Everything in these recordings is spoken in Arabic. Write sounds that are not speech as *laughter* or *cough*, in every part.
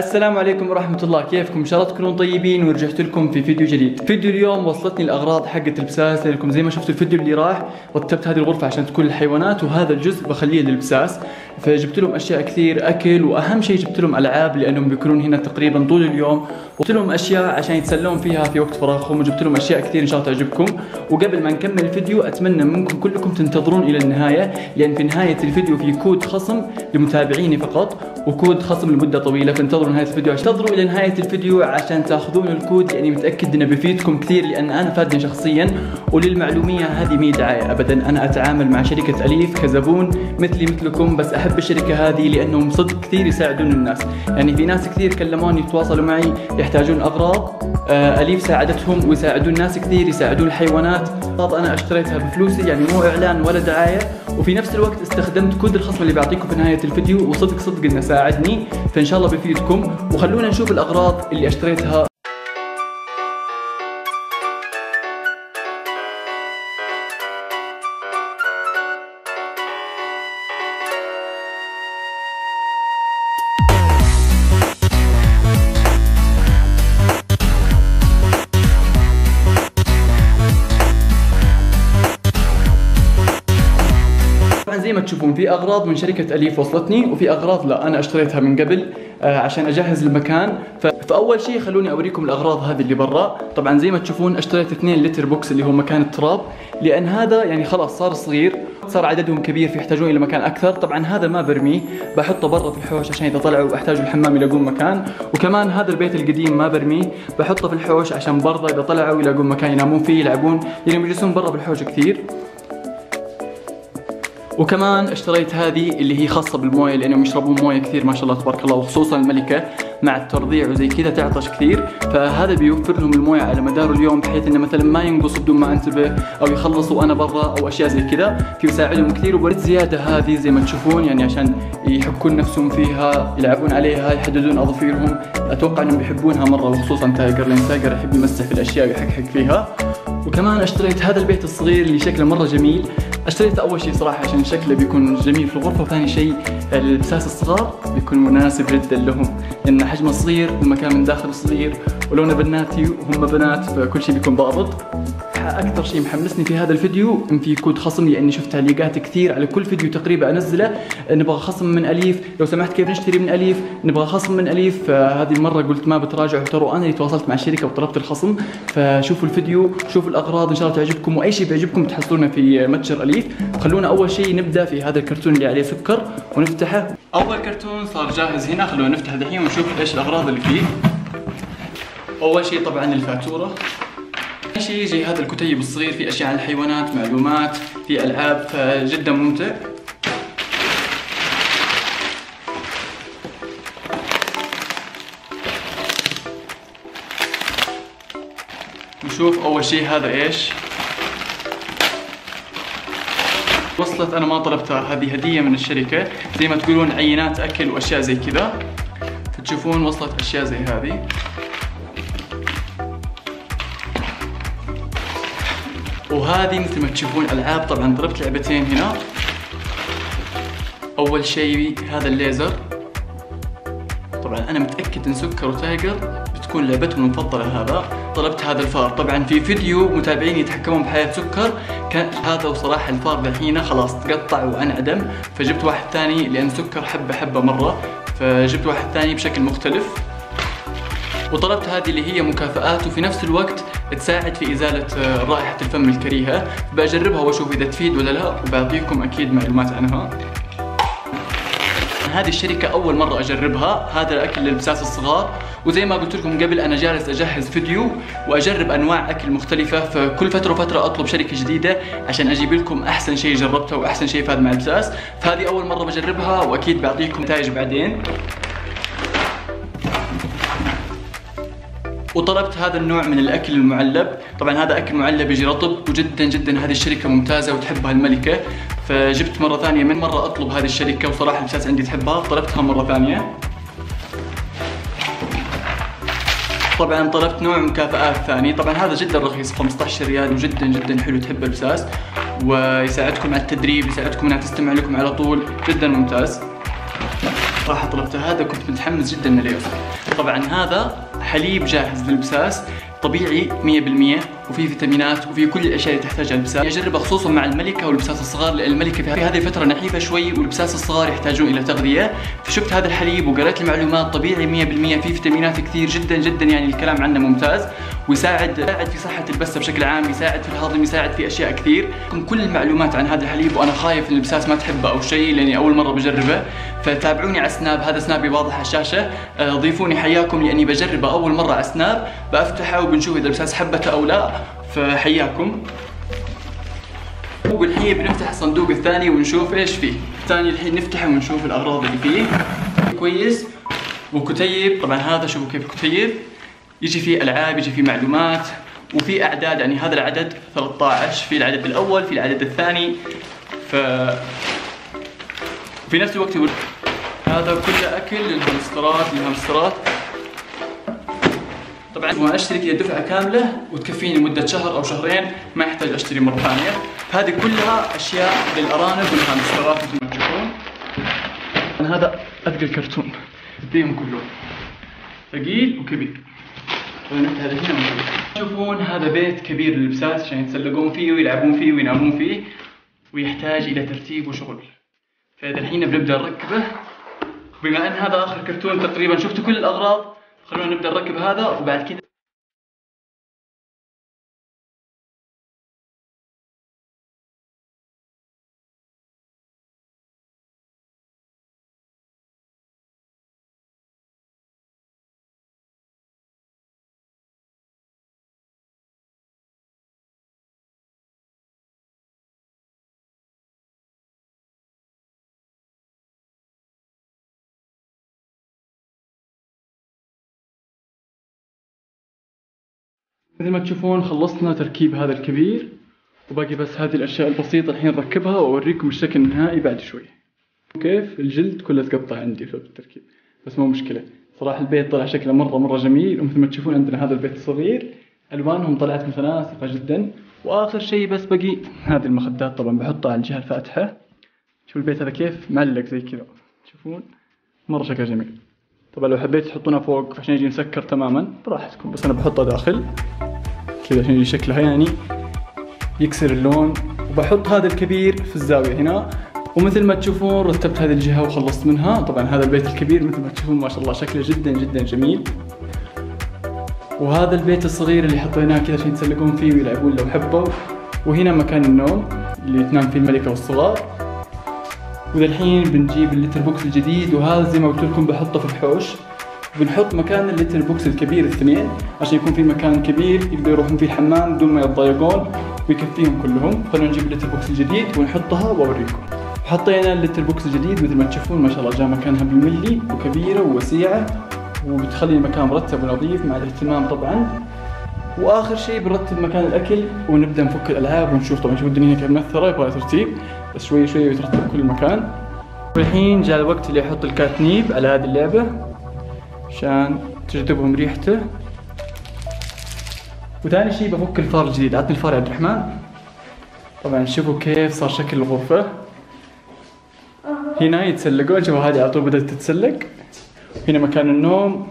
السلام عليكم ورحمة الله. كيفكم؟ إن شاء الله تكونوا طيبين ورجعت لكم في فيديو جديد، فيديو اليوم وصلتني الأغراض حقت البساس لأنكم زي ما شفتوا الفيديو اللي راح رتبت هذه الغرفة عشان تكون الحيوانات وهذا الجزء بخليه للبساس، فجبت لهم أشياء كثير أكل وأهم شيء جبت لهم ألعاب لأنهم بيكونون هنا تقريبا طول اليوم، وجبت لهم أشياء عشان يتسلون فيها في وقت فراغهم وجبت لهم أشياء كثير إن شاء الله تعجبكم، وقبل ما نكمل الفيديو أتمنى منكم كلكم تنتظرون إلى النهاية لأن في نهاية الفيديو في كود خصم لمتابعيني فقط وكود خصم لمدة طويلة فانتظروا نهاية الفيديو انتظروا إلى نهاية الفيديو عشان تأخذون الكود. لاني متأكد إنه بيفيدكم كثير لأن أنا فادني شخصيا وللمعلومية هذه مي دعاية. ابدا أنا أتعامل مع شركة أليف كزبون مثلي مثلكم بس أحب الشركة هذه لأنهم صدق كثير يساعدون الناس. يعني في ناس كثير كلموني يتواصلوا معي يحتاجون أغراض. آه، أليف ساعدتهم ويساعدون ناس كثير يساعدون الحيوانات أنا اشتريتها بفلوسي يعني مو إعلان ولا دعاية. وفي نفس الوقت استخدمت كود الخصم اللي بعطيكم في نهاية الفيديو وصدق صدق إنه ساعدني. فإن شاء الله بيفيدكم وخلونا نشوف الأغراض اللي اشتريتها. تشوفون في أغراض من شركة أليف وصلتني وفي أغراض لا أنا اشتريتها من قبل آه عشان أجهز المكان. فأول شيء خلوني أوريكم الأغراض هذه اللي برا. طبعا زي ما تشوفون اشتريت 2 لتر بوكس اللي هو مكان التراب لأن هذا يعني خلاص صار صغير صار عددهم كبير فيحتاجون إلى مكان أكثر. طبعا هذا ما برميه بحطه برا في الحوش عشان إذا طلعوا أحتاجوا الحمام يلاقون مكان. وكمان هذا البيت القديم ما برميه بحطه في الحوش عشان برضه إذا طلعوا يلاقون مكان ينامون فيه يلعبون لانهم يجلسون برا بالحوش كثير. وكمان اشتريت هذه اللي هي خاصة بالموية لأنهم يشربون موية كثير ما شاء الله تبارك الله وخصوصا الملكة مع الترضيع وزي كذا تعطش كثير. فهذا بيوفر لهم الموية على مدار اليوم بحيث إنه مثلا ما ينقصوا بدون ما أنتبه أو يخلصوا وأنا برا أو أشياء زي كذا فيساعدهم كثير. وبرد زيادة هذه زي ما تشوفون يعني عشان يحكون نفسهم فيها يلعبون عليها يحددون اظافيرهم أتوقع إنهم بيحبونها مرة وخصوصا تايجر لأن تايجر يحب يمسح في الاشياء ويحكحك فيها. وكمان اشتريت هذا البيت الصغير اللي شكله مرة جميل. اشتريته أول شيء صراحة عشان شكله بيكون جميل في الغرفة وثاني شيء البساس الصغار بيكون مناسب جدا لهم لأن حجمه صغير والمكان من داخل صغير ولونه بناتي وهم بنات فكل شيء بيكون ضابط أكثر شيء محمسني في هذا الفيديو إن في كود خصم لأني شفت تعليقات كثير على كل فيديو تقريبا أنزله. نبغى خصم من أليف. لو سمحت كيف نشتري من أليف؟ نبغى خصم من أليف. فهذه المرة قلت ما بتراجع ترى أنا اللي تواصلت مع الشركة وطلبت الخصم. فشوفوا الفيديو شوفوا الأغراض إن شاء الله تعجبكم. وأي شيء بيعجبكم تحصلونه في متجر أليف. خلونا أول شيء نبدأ في هذا الكرتون اللي عليه سكر ونفتحه. أول كرتون صار جاهز هنا خلونا نفتح دحين ونشوف إيش الأغراض اللي فيه. أول شيء طبعا الفاتورة. شيء زي هذا الكتيب الصغير في أشياء عن الحيوانات معلومات في ألعاب فجدا ممتع. نشوف أول شيء هذا إيش؟ وصلت أنا ما طلبتها هذه هدية من الشركة. زي ما تقولون عينات أكل وأشياء زي كذا. فتشوفون وصلت أشياء زي هذه. وهذه مثل ما تشوفون ألعاب طبعا ضربت لعبتين هنا. أول شيء هذا الليزر. طبعا أنا متأكد إن سكر وتايجر بتكون لعبتهم المفضلة هذا. طلبت هذا الفار. طبعا في فيديو متابعين يتحكمون بحياة سكر كان هذا وصراحة الفار دحين خلاص تقطع وأنعدم. فجبت واحد ثاني لأن سكر حبة حبة مرة. فجبت واحد ثاني بشكل مختلف. وطلبت هذه اللي هي مكافآت. وفي نفس الوقت تساعد في إزالة رائحة الفم الكريهة. بجربها وأشوف إذا تفيد ولا لا وبعطيكم أكيد معلومات عنها. هذه الشركة أول مرة أجربها. هذا الأكل للبساس الصغار. وزي ما قلت لكم قبل أنا جالس أجهز فيديو وأجرب أنواع أكل مختلفة. فكل فترة وفترة أطلب شركة جديدة عشان أجيب لكم أحسن شيء جربته وأحسن شيء فاد مع البساس. فهذه أول مرة بجربها وأكيد بعطيكم نتائج بعدين. وطلبت هذا النوع من الأكل المعلب. طبعا هذا أكل معلب يجي رطب وجدا جدا هذه الشركة ممتازة وتحبها الملكة. فجبت مرة ثانية من مرة أطلب هذه الشركة وصراحة الاساس عندي تحبها. طلبتها مرة ثانية. طبعا طلبت نوع مكافآت ثاني. طبعا هذا جدا رخيص 15 ريال وجدا جدا حلو تحب البساس ويساعدكم على التدريب يساعدكم انها تستمع لكم على طول. جدا ممتاز. راح طلبت هذا كنت متحمس جدا عليه طبعا هذا حليب جاهز للبساس طبيعي 100% وفي فيتامينات وفي كل الأشياء اللي تحتاجها. البساس اجربها خصوصا مع الملكة والبساس الصغار لأن الملكة في هذه الفترة نحيفة شوي والبساس الصغار يحتاجون إلى تغذية. فشفت هذا الحليب وقريت المعلومات طبيعي 100% في فيتامينات كثير جدا جدا يعني الكلام عنه ممتاز. ويساعد يساعد في صحة البسة بشكل عام يساعد في الهضم يساعد في أشياء كثير. كل المعلومات عن هذا الحليب وأنا خايف إن البساس ما تحبه أو شيء لأني أول مرة بجربه. فتابعوني على سناب هذا سنابي واضح على الشاشة. آه، ضيفوني حياكم لأني بجربه أول مرة على سناب. بفتحه وبنشوف إذا البساس حبته أو لا. فحياكم. والحين بنفتح الصندوق الثاني ونشوف إيش فيه. الثاني الحين نفتحه ونشوف الأغراض اللي فيه. كويس. وكتيب. طبعا هذا شوفوا كيف كتيب. يجي فيه ألعاب يجي فيه معلومات. وفي أعداد يعني هذا العدد 13 في العدد الأول في العدد الثاني. ف وفي نفس الوقت هذا كله أكل للهامسترات للهامسترات. طبعا أبغى اشتري كذا دفعة كاملة وتكفيني مدة شهر أو شهرين ما يحتاج أشتري مرة ثانية. فهذه كلها أشياء للأرانب والهامسترات مثل ما تشوفون. هذا اثقل كرتون فيهم كلهم. ثقيل وكبير. هذا هنا تشوفون هذا بيت كبير للبسات عشان يتسلقون فيه ويلعبون فيه وينامون فيه ويحتاج إلى ترتيب وشغل. فإذا الحين بنبدأ نركبه. بما أن هذا آخر كرتون تقريبا شفتوا كل الأغراض خلونا نبدأ نركب هذا وبعد كذا مثل ما تشوفون خلصنا تركيب هذا الكبير وباقي بس هذه الأشياء البسيطة الحين نركبها وأوريكم الشكل النهائي بعد شوي. كيف؟ الجلد كله تقطع عندي بسبب التركيب بس مو مشكلة. صراحة البيت طلع شكله مرة مرة جميل ومثل ما تشوفون عندنا هذا البيت الصغير ألوانهم طلعت متناسقة جدا. وآخر شيء بس بقي هذه المخدات طبعا بحطها على الجهة الفاتحة. شوف البيت هذا كيف معلق زي كذا. تشوفون مرة شكله جميل. طبعا لو حبيت تحطونها فوق عشان يجي مسكر تماما براحتكم بس أنا بحطها داخل. كذا عشان يجي شكلها يعني يكسر اللون. وبحط هذا الكبير في الزاوية هنا. ومثل ما تشوفون رتبت هذه الجهة وخلصت منها. طبعا هذا البيت الكبير مثل ما تشوفون ما شاء الله شكله جدا جدا جميل. وهذا البيت الصغير اللي حطيناه كذا عشان يتسلقون فيه ويلعبون لو حبوا. وهنا مكان النوم اللي تنام فيه الملكة والصغار. وذا الحين بنجيب ال litter box الجديد وهذا زي ما قلت لكم بحطه في الحوش. بنحط مكان ال litter box الكبير الاثنين عشان يكون في مكان كبير يقدروا يروحون فيه الحمام بدون ما يتضايقون ويكفيهم كلهم. خلونا نجيب ال litter box الجديد ونحطها وأوريكم. حطينا ال litter box الجديد مثل ما تشوفون ما شاء الله جاء مكانها بالملي وكبيرة ووسيعة وبتخلي المكان مرتب ونظيف مع الاهتمام طبعا. وآخر شيء بنرتب مكان الأكل ونبدأ نفك الألعاب ونشوف. طبعا شوف الدنيا كيف مأثرة يبغى ترتيب شوي شوي يترتب كل مكان. والحين جاء الوقت اللي أحط الكاتنيب على هذه اللعبة عشان تجذبهم ريحته. وثاني شيء بفك الفار الجديد. عطني الفار يا عبد الرحمن. طبعا شوفوا كيف صار شكل الغرفة. هنا يتسلقون شوفوا هذه على طول بدأت تتسلق. هنا مكان النوم.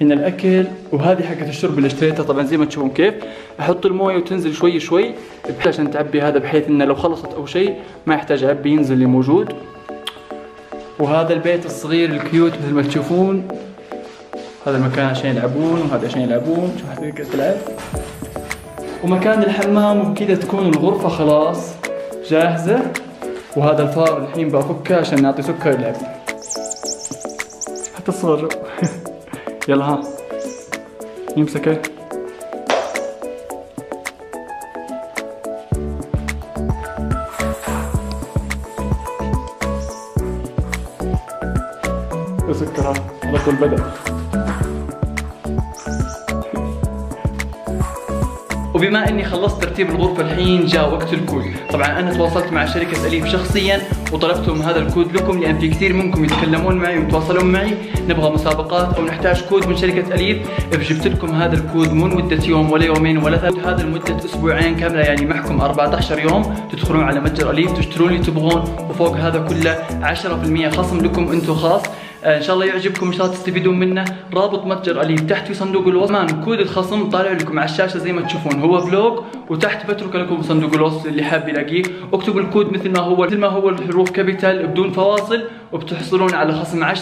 هنا الأكل وهذه حقت الشرب اللي اشتريتها. طبعا زي ما تشوفون كيف أحط الموية وتنزل شوي شوي عشان تعبي هذا بحيث إنه لو خلصت أو شيء ما يحتاج أعبي ينزل اللي موجود. وهذا البيت الصغير الكيوت مثل ما تشوفون. هذا المكان عشان يلعبون وهذا عشان يلعبون. شوف هذه تلعب ومكان الحمام وبكذا تكون الغرفة خلاص جاهزة. وهذا الفار الحين بفكه عشان نعطي سكر يلعب حتى الصغر *laughs* يلا ها. يمسكه سكرها على طول بدأ. وبما أني خلصت ترتيب الغرفة الحين جاء وقت الكود. طبعا أنا تواصلت مع شركة أليف شخصيا وطلبتهم هذا الكود لكم لأن في كثير منكم يتكلمون معي ويتواصلون معي. نبغى مسابقات أو نحتاج كود من شركة أليف. فجبت لكم هذا الكود مو لمدة يوم ولا يومين ولا ثلاث هذا لمدة أسبوعين كاملة يعني معكم 14 يوم تدخلون على متجر أليف تشترون اللي تبغون وفوق هذا كله 10% خصم لكم أنتم خاص. إن شاء الله يعجبكم ان شاء الله تستفيدون منه. رابط متجر اليف تحت في صندوق الوصف كمان كود الخصم طالع لكم على الشاشة زي ما تشوفون. هو vlog وتحت بترك لكم صندوق الوصف اللي حاب يلاقيه. اكتبوا الكود مثل ما هو. مثل ما هو الحروف capital بدون فواصل. وبتحصلون على خصم 10%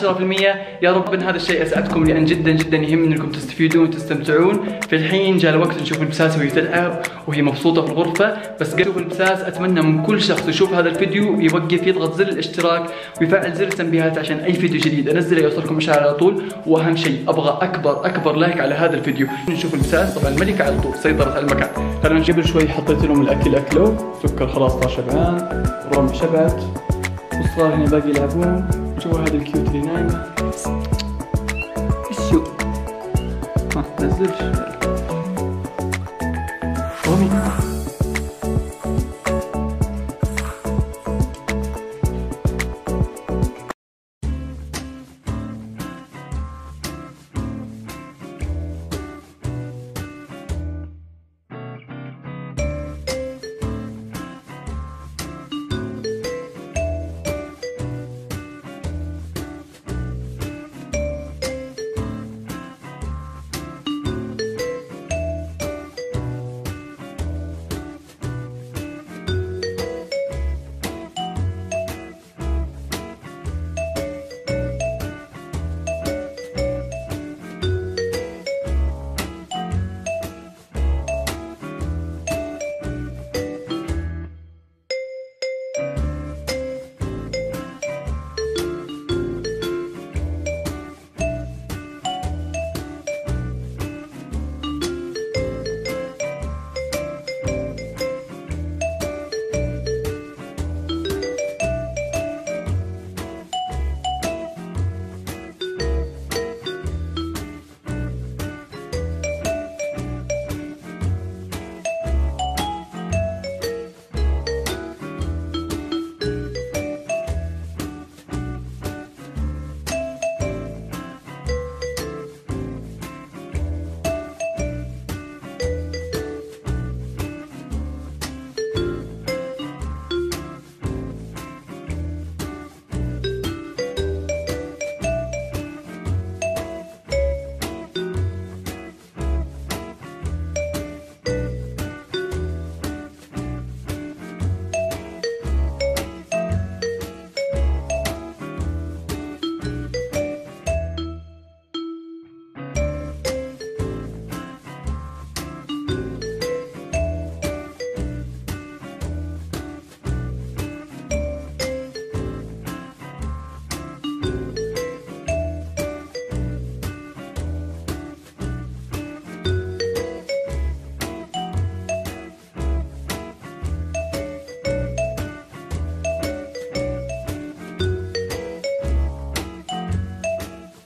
يا رب إن هذا الشيء أسعدكم لأن جدا جدا يهمني إنكم تستفيدون وتستمتعون. في الحين جاء الوقت نشوف البساس وهي تلعب وهي مبسوطة في الغرفة. بس قبل نشوف البساس أتمنى من كل شخص يشوف هذا الفيديو يوقف يضغط زر الاشتراك ويفعل زر التنبيهات عشان أي فيديو جديد أنزله يوصلكم مشاعر على طول. وأهم شيء أبغى أكبر أكبر لايك على هذا الفيديو. نشوف البساس طبعا الملكه على طول سيطرت على المكان. خلينا قبل شوي حطيت لهم الأكل أكلوا. سكر خلاص صار شبعان رامي شبعت والصغار هنا باقي يلعبون شوفوا هذه الكيوت اللي نايمه إيش شو؟ ها نزلش.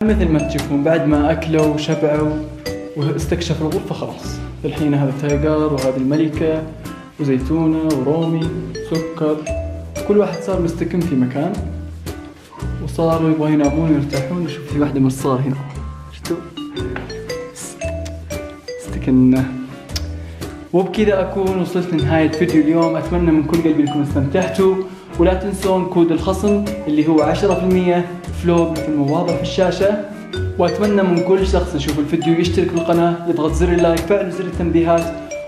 مثل ما تشوفون بعد ما أكلوا وشبعوا واستكشفوا الغرفة خلاص. الحين هذا تايجر وهذه الملكة وزيتونة ورومي سكر كل واحد صار مستكن في مكان وصاروا يبغوا ينامون ويرتاحون. نشوف في واحدة من الصغار هنا. شفتوا؟ استكنا وبكذا أكون وصلت لنهاية فيديو اليوم. أتمنى من كل قلبي أنكم استمتعتوا. ولا تنسون كود الخصم اللي هو 10% vlog مثل ما واضح في الشاشة. وأتمنى من كل شخص يشوف الفيديو يشترك في القناة يضغط زر ال like فعل زر التنبيهات.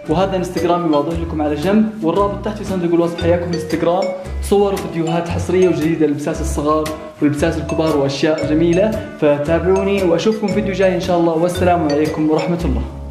وهذا انستغرامي واضح لكم على جنب. والرابط تحت في صندوق الوصف حياكم الانستغرام صور وفيديوهات حصرية وجديدة للبساس الصغار والبساس الكبار وأشياء جميلة. فتابعوني وأشوفكم فيديو جاي إن شاء الله. والسلام عليكم ورحمة الله.